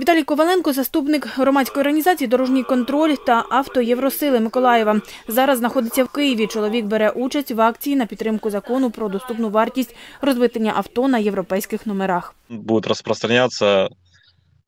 Віталій Коваленко, заступник громадської організації «Дорожній контроль» та «Авто Євросили» Миколаєва. Зараз знаходиться в Києві. Чоловік бере участь в акції на підтримку закону про доступну вартість розвитення авто на європейських номерах. Буде распространяться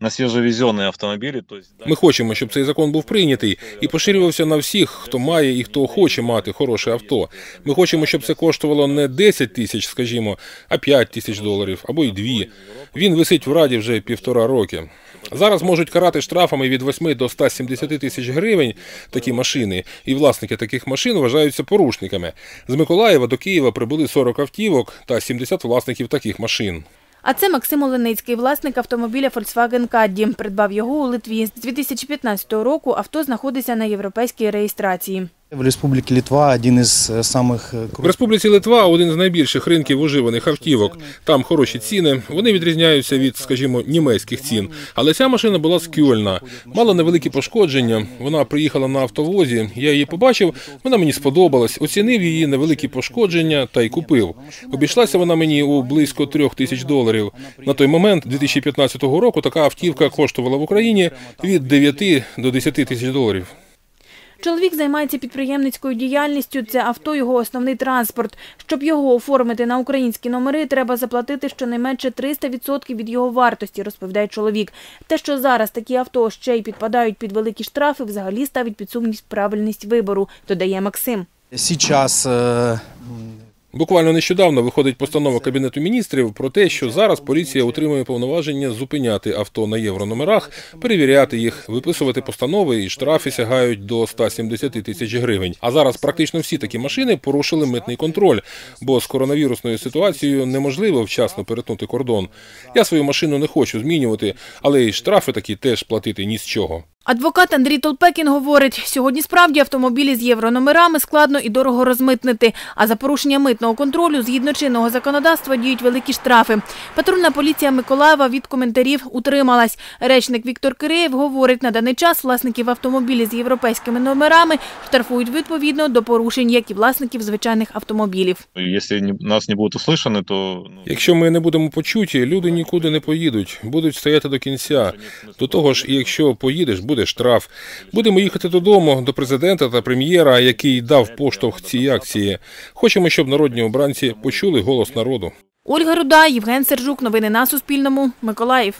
на свежевезенные автомобили. То Ми хочемо, щоб цей закон був прийнятий і поширювався на всіх, хто має і хто хоче мати хороше авто. Ми хочемо, щоб це коштувало не 10 тисяч, скажімо, а 5 тисяч доларів або й 2. Він висить в раді вже півтора роки. Зараз можуть карати штрафами від 8 до 170 тисяч гривень такі машини, і власники таких машин вважаються порушниками. З Миколаєва до Києва прибули 40 автівок та 70 власників таких машин. А це Максим Оленицький, власник автомобіля Volkswagen Caddy. Придбав його у Литві. З 2015 року авто знаходиться на європейській реєстрації. В Республике Литва один из э, самых э, В крупных Республіці Литва один з найбільших ринків уживаних автівок. Там хороші ціни. Вони відрізняються від, скажімо, німецьких цін. Але ця машина була з Кьольна. Мала невеликі пошкодження. Вона приїхала на автовозі. Я її побачив. Вона мені сподобалась. Оцінив її невеликі пошкодження та й купив. Обійшлася вона мені у близько трьох тисяч доларів. На той момент, 2015 року, така автівка коштувала в Україні від 9 до 10 тисяч доларів. Чоловік займається підприємницькою діяльністю. Це авто – його основний транспорт. Щоб його оформити на українські номери, треба заплатити щонайменше 300% від його вартості, розповідає чоловік. Те, що зараз такі авто ще й підпадають під великі штрафи, взагалі ставить під сумнів правильність вибору, додає Максим. Сейчас э, Буквально нещодавно виходить постанова Кабінету міністрів про те, що зараз поліція отримує повноваження зупиняти авто на єврономерах, перевіряти їх, виписувати постанови і штрафи сягають до 170 тисяч гривень. А зараз практично всі такі машини порушили митний контроль, бо з коронавірусною ситуацією неможливо вчасно перетнути кордон. Я свою машину не хочу змінювати, але й штрафи такі теж платити ні з чого. Адвокат Андрій Толпекін говорить, сьогодні справді автомобілі з єврономерами складно і дорого розмитнити, а за порушення митного контролю згідно чинного законодавства діють великі штрафи. Патрульна поліція Миколаєва від коментарів утрималась. Речник Віктор Киреєв говорить, на даний час власників автомобілів з європейськими номерами штрафують відповідно до порушень, як і власників звичайних автомобілів. Если не- нас не будут услышаны, то ну, Якщо ми не будемо почуті, люди нікуди не поїдуть, будуть стояти до кінця. До того ж, і якщо поїдеш, буде штраф. Будемо їхати додому до президента та прем'єра, який дав поштовх цій акції. Хочемо, щоб народні обранці почули голос народу. Ольга Руда, Євген Сержук. Новини на Суспільному. Миколаїв.